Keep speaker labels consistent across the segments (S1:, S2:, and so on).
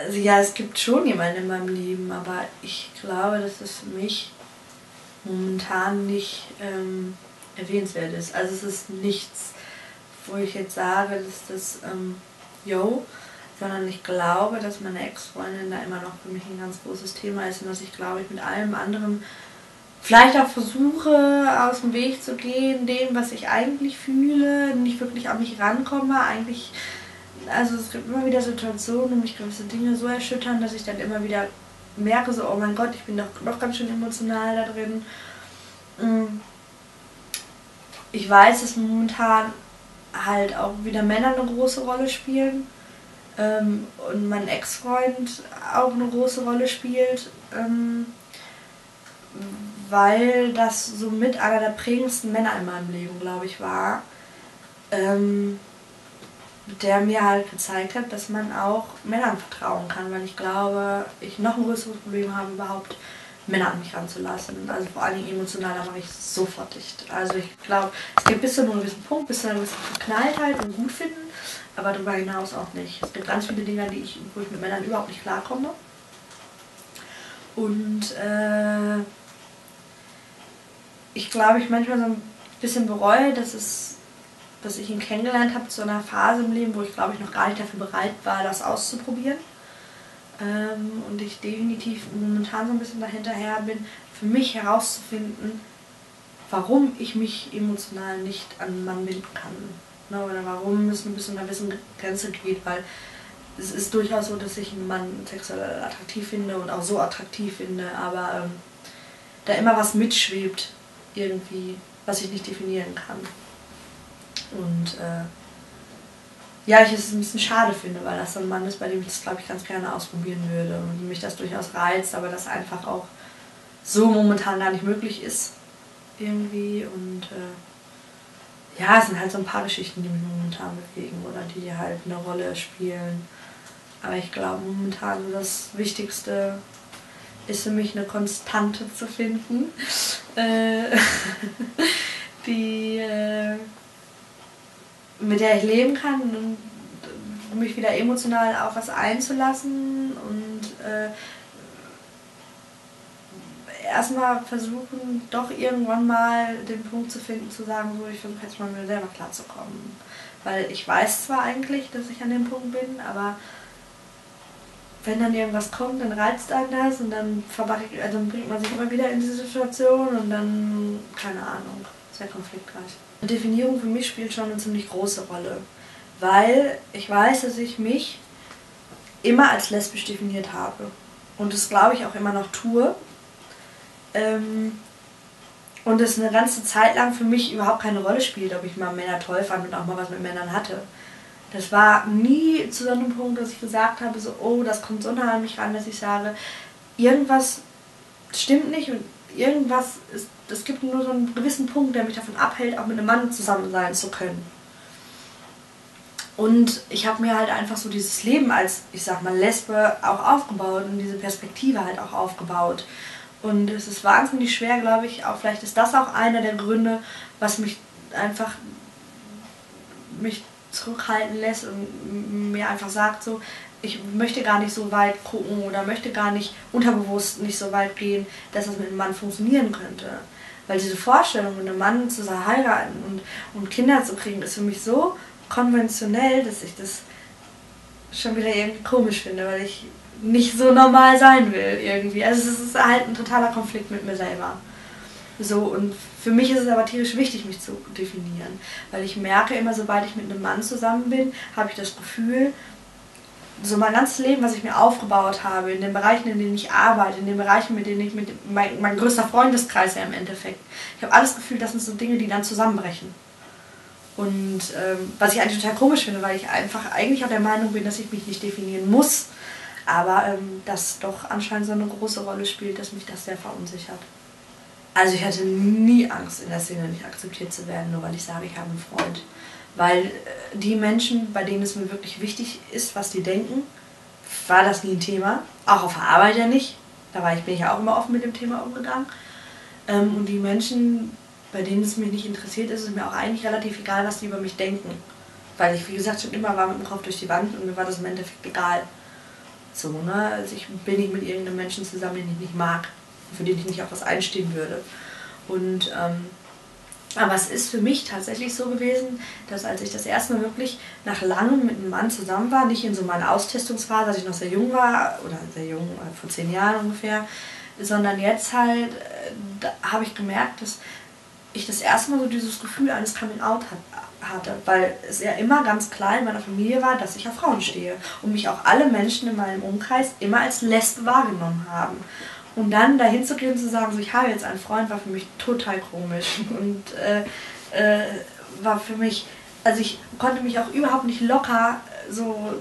S1: Also ja, es gibt schon jemanden in meinem Leben, aber ich glaube, dass es für mich momentan nicht ähm, erwähnenswert ist. Also es ist nichts, wo ich jetzt sage, dass das, ähm, yo, sondern ich glaube, dass meine Ex-Freundin da immer noch für mich ein ganz großes Thema ist und dass ich glaube, ich mit allem anderen vielleicht auch versuche, aus dem Weg zu gehen, dem, was ich eigentlich fühle, nicht wirklich an mich rankomme, eigentlich, also es gibt immer wieder Situationen, wo mich gewisse Dinge so erschüttern, dass ich dann immer wieder merke, so, oh mein Gott, ich bin doch, doch ganz schön emotional da drin. Mm. Ich weiß, dass momentan halt auch wieder Männer eine große Rolle spielen ähm, und mein Ex-Freund auch eine große Rolle spielt, ähm, weil das somit einer der prägendsten Männer in meinem Leben, glaube ich, war, ähm, der mir halt gezeigt hat, dass man auch Männern vertrauen kann, weil ich glaube, ich noch ein größeres Problem habe, überhaupt Männer an mich ranzulassen. Also vor allen Dingen emotional, da mache ich sofort dicht. Also ich glaube, es gibt bis zu einem gewissen Punkt, bis zu einer gewissen Verknalltheit und gut finden aber darüber hinaus auch nicht. Es gibt ganz viele Dinge, die ich, wo ich mit Männern überhaupt nicht klarkomme. Und äh, ich glaube, ich manchmal so ein bisschen bereue, dass, es, dass ich ihn kennengelernt habe zu einer Phase im Leben, wo ich glaube ich noch gar nicht dafür bereit war, das auszuprobieren. Ähm, und ich definitiv momentan so ein bisschen dahinterher bin, für mich herauszufinden, warum ich mich emotional nicht an einen Mann binden kann ne, oder warum es bis zu einer gewissen Grenze geht, weil es ist durchaus so, dass ich einen Mann sexuell attraktiv finde und auch so attraktiv finde, aber ähm, da immer was mitschwebt irgendwie, was ich nicht definieren kann. Und äh, ja, ich es ein bisschen schade finde, weil das so ein Mann ist, bei dem ich das, glaube ich, ganz gerne ausprobieren würde und mich das durchaus reizt, aber das einfach auch so momentan gar nicht möglich ist irgendwie und äh, ja, es sind halt so ein paar Geschichten, die mich momentan bewegen oder die halt eine Rolle spielen. Aber ich glaube, momentan das Wichtigste ist für mich eine Konstante zu finden, äh, die, äh, mit der ich leben kann und mich wieder emotional auf was einzulassen und äh, erstmal versuchen, doch irgendwann mal den Punkt zu finden, zu sagen, so, ich versuche jetzt mal mir selber klarzukommen. Weil ich weiß zwar eigentlich, dass ich an dem Punkt bin, aber wenn dann irgendwas kommt, dann reizt einen das und dann, also bringt man sich immer wieder in diese Situation und dann, keine Ahnung, sehr konfliktreich. Definierung für mich spielt schon eine ziemlich große Rolle, weil ich weiß, dass ich mich immer als lesbisch definiert habe und das glaube ich auch immer noch tue ähm, und es eine ganze Zeit lang für mich überhaupt keine Rolle spielt, ob ich mal Männer toll fand und auch mal was mit Männern hatte. Das war nie zu so einem Punkt, dass ich gesagt habe, so, oh, das kommt so nah an mich ran, dass ich sage, irgendwas stimmt nicht und irgendwas ist, es gibt nur so einen gewissen Punkt, der mich davon abhält, auch mit einem Mann zusammen sein zu können. Und ich habe mir halt einfach so dieses Leben als, ich sag mal, Lesbe auch aufgebaut und diese Perspektive halt auch aufgebaut. Und es ist wahnsinnig schwer, glaube ich, auch vielleicht ist das auch einer der Gründe, was mich einfach mich zurückhalten lässt und mir einfach sagt so, ich möchte gar nicht so weit gucken oder möchte gar nicht unterbewusst nicht so weit gehen, dass das mit einem Mann funktionieren könnte. Weil diese Vorstellung, mit einem Mann zu heiraten und, und Kinder zu kriegen, ist für mich so konventionell, dass ich das schon wieder irgendwie komisch finde, weil ich nicht so normal sein will irgendwie. Also es ist halt ein totaler Konflikt mit mir selber. So, und für mich ist es aber tierisch wichtig, mich zu definieren. Weil ich merke immer, sobald ich mit einem Mann zusammen bin, habe ich das Gefühl, so mein ganzes Leben, was ich mir aufgebaut habe, in den Bereichen, in denen ich arbeite, in den Bereichen, mit denen ich mit mein, mein größter Freundeskreis ja im Endeffekt. Ich habe alles Gefühl, das sind so Dinge, die dann zusammenbrechen. Und ähm, was ich eigentlich total komisch finde, weil ich einfach eigentlich auch der Meinung bin, dass ich mich nicht definieren muss aber ähm, das doch anscheinend so eine große Rolle spielt, dass mich das sehr verunsichert. Also ich hatte nie Angst, in der Szene nicht akzeptiert zu werden, nur weil ich sage, ich habe einen Freund. Weil äh, die Menschen, bei denen es mir wirklich wichtig ist, was die denken, war das nie ein Thema. Auch auf der Arbeit ja nicht. Da war ich, bin ich ja auch immer offen mit dem Thema umgegangen. Ähm, und die Menschen, bei denen es mich nicht interessiert, ist es mir auch eigentlich relativ egal, was die über mich denken. Weil ich, wie gesagt, schon immer war mit dem Kopf durch die Wand und mir war das im Endeffekt egal. So, ne? Also ich bin nicht mit irgendeinem Menschen zusammen, den ich nicht mag, für den ich nicht auf was einstehen würde. Und ähm, aber es ist für mich tatsächlich so gewesen, dass als ich das erste Mal wirklich nach langem mit einem Mann zusammen war, nicht in so meiner Austestungsphase, als ich noch sehr jung war, oder sehr jung, äh, vor zehn Jahren ungefähr, sondern jetzt halt, äh, habe ich gemerkt, dass ich das erste Mal so dieses Gefühl eines Coming-out hatte, weil es ja immer ganz klar in meiner Familie war, dass ich auf Frauen stehe und mich auch alle Menschen in meinem Umkreis immer als Lesbe wahrgenommen haben. Und dann dahin zu gehen und zu sagen, so, ich habe jetzt einen Freund, war für mich total komisch und äh, äh, war für mich, also ich konnte mich auch überhaupt nicht locker so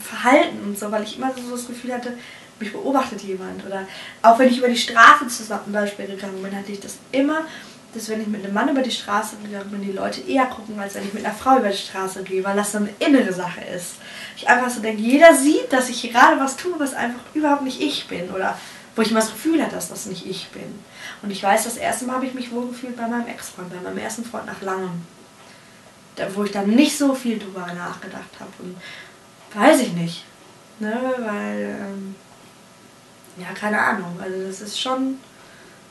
S1: verhalten und so, weil ich immer so das Gefühl hatte, mich beobachtet jemand. Oder auch wenn ich über die Straße zum Beispiel gegangen bin, hatte ich das immer, dass wenn ich mit einem Mann über die Straße gegangen bin, die Leute eher gucken, als wenn ich mit einer Frau über die Straße gehe, weil das so eine innere Sache ist. Ich einfach so denke, jeder sieht, dass ich gerade was tue, was einfach überhaupt nicht ich bin. Oder wo ich immer das Gefühl hatte, dass das nicht ich bin. Und ich weiß, das erste Mal habe ich mich wohlgefühlt bei meinem Ex-Freund, bei meinem ersten Freund nach langem. Da, wo ich dann nicht so viel drüber nachgedacht habe. Und weiß ich nicht. Ne, weil, ähm, ja, keine Ahnung. Also das ist schon,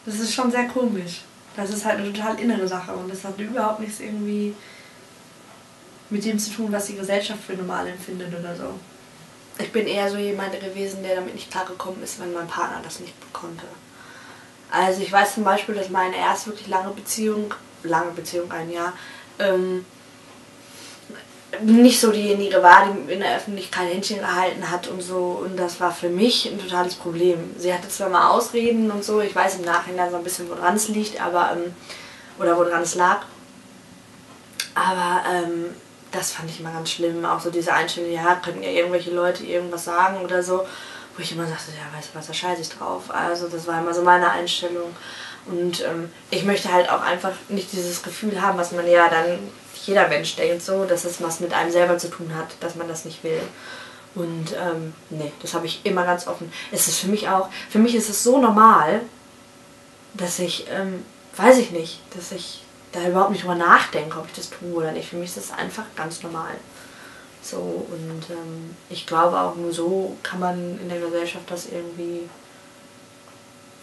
S1: das ist schon sehr komisch. Das ist halt eine total innere Sache und das hat überhaupt nichts irgendwie mit dem zu tun, was die Gesellschaft für normal empfindet oder so.
S2: Ich bin eher so jemand gewesen, der damit nicht klargekommen ist, wenn mein Partner das nicht konnte. Also ich weiß zum Beispiel, dass meine erste wirklich lange Beziehung, lange Beziehung, ein Jahr, ähm, nicht so diejenige war, die in der Öffentlichkeit Händchen gehalten hat und so. Und das war für mich ein totales Problem. Sie hatte zwar mal Ausreden und so, ich weiß im Nachhinein so ein bisschen, woran es liegt, aber, ähm, oder woran es lag. Aber ähm, das fand ich immer ganz schlimm. Auch so diese Einstellung, ja, könnten ja irgendwelche Leute irgendwas sagen oder so. Wo ich immer sagte, ja, weißt du was, da scheiße ich drauf. Also das war immer so meine Einstellung. Und ähm, ich möchte halt auch einfach nicht dieses Gefühl haben, was man ja dann jeder Mensch denkt so, dass es was mit einem selber zu tun hat, dass man das nicht will. Und ähm, nee, das habe ich immer ganz offen. Es ist für mich auch, für mich ist es so normal, dass ich, ähm, weiß ich nicht, dass ich da überhaupt nicht drüber nachdenke, ob ich das tue oder nicht. Für mich ist das einfach ganz normal. So, und ähm, ich glaube auch nur so kann man in der Gesellschaft das irgendwie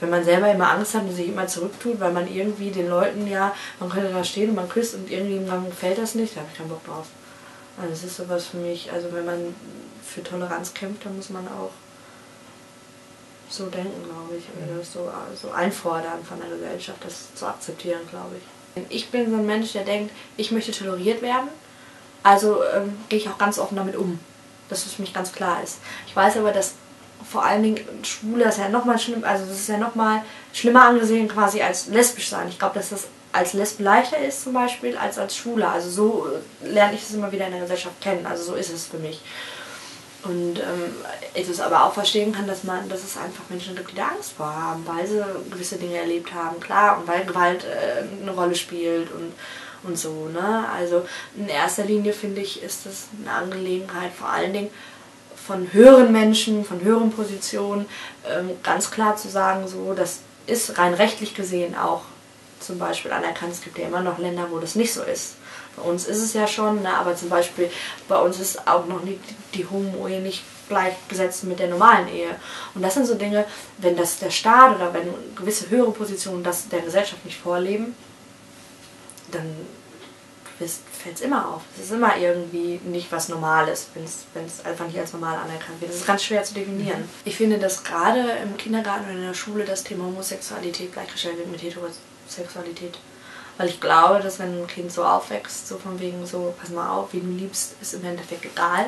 S2: wenn man selber immer Angst hat und sich immer zurücktut, weil man irgendwie den Leuten ja, man könnte da stehen und man küsst und irgendwie man fällt das nicht, da habe ich keinen Bock drauf. Also das ist sowas für mich, also wenn man für Toleranz kämpft, dann muss man auch so denken, glaube ich, oder so, so einfordern von der Gesellschaft, das zu akzeptieren, glaube ich. Ich bin so ein Mensch, der denkt, ich möchte toleriert werden, also ähm, gehe ich auch ganz offen damit um, dass es für mich ganz klar ist. Ich weiß aber, dass vor allen Dingen Schwule ist ja nochmal schlimm, also das ist ja nochmal schlimmer angesehen quasi als lesbisch sein. Ich glaube, dass das als Lesbe leichter ist zum Beispiel als als Schwule. Also so lerne ich es immer wieder in der Gesellschaft kennen. Also so ist es für mich. Und ähm, ich es aber auch verstehen kann, dass man, dass es einfach Menschen gibt, die da Angst vor haben, weil sie gewisse Dinge erlebt haben, klar, und weil Gewalt äh, eine Rolle spielt und, und so, ne? Also in erster Linie finde ich, ist das eine Angelegenheit vor allen Dingen von höheren Menschen, von höheren Positionen ähm, ganz klar zu sagen, so, das ist rein rechtlich gesehen auch zum Beispiel anerkannt. Es gibt ja immer noch Länder, wo das nicht so ist. Bei uns ist es ja schon, ne, aber zum Beispiel bei uns ist auch noch nicht die Homo-Ehe nicht gleichgesetzt mit der normalen Ehe. Und das sind so Dinge, wenn das der Staat oder wenn gewisse höhere Positionen das der Gesellschaft nicht vorleben, dann fällt es immer auf. Es ist immer irgendwie nicht was Normales, wenn es einfach nicht als normal anerkannt wird. Das ist ganz schwer zu definieren. Mhm. Ich finde, dass gerade im Kindergarten oder in der Schule das Thema Homosexualität gleichgestellt wird mit Heterosexualität. Weil ich glaube, dass wenn ein Kind so aufwächst, so von wegen so, pass mal auf, wie du liebst, ist im Endeffekt egal.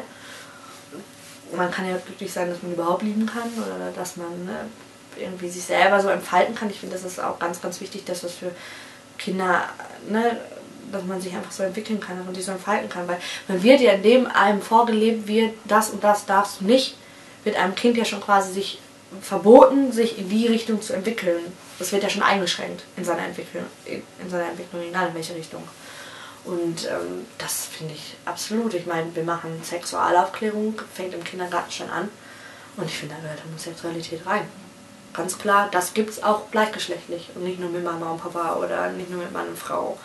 S2: Man kann ja glücklich sein, dass man überhaupt lieben kann oder dass man ne, irgendwie sich selber so entfalten kann. Ich finde, das ist auch ganz, ganz wichtig, dass das für Kinder ne, dass man sich einfach so entwickeln kann, dass man sich so entfalten kann. Weil man wird ja, indem einem vorgelebt wird, das und das darfst du nicht, wird einem Kind ja schon quasi sich verboten, sich in die Richtung zu entwickeln. Das wird ja schon eingeschränkt in seiner Entwicklung, in seiner Entwicklung, egal in welche Richtung. Und ähm, das finde ich absolut. Ich meine, wir machen Sexualaufklärung, fängt im Kindergarten schon an. Und ich finde, da gehört Homosexualität rein. Ganz klar, das gibt es auch gleichgeschlechtlich und nicht nur mit Mama und Papa oder nicht nur mit Mann und Frau.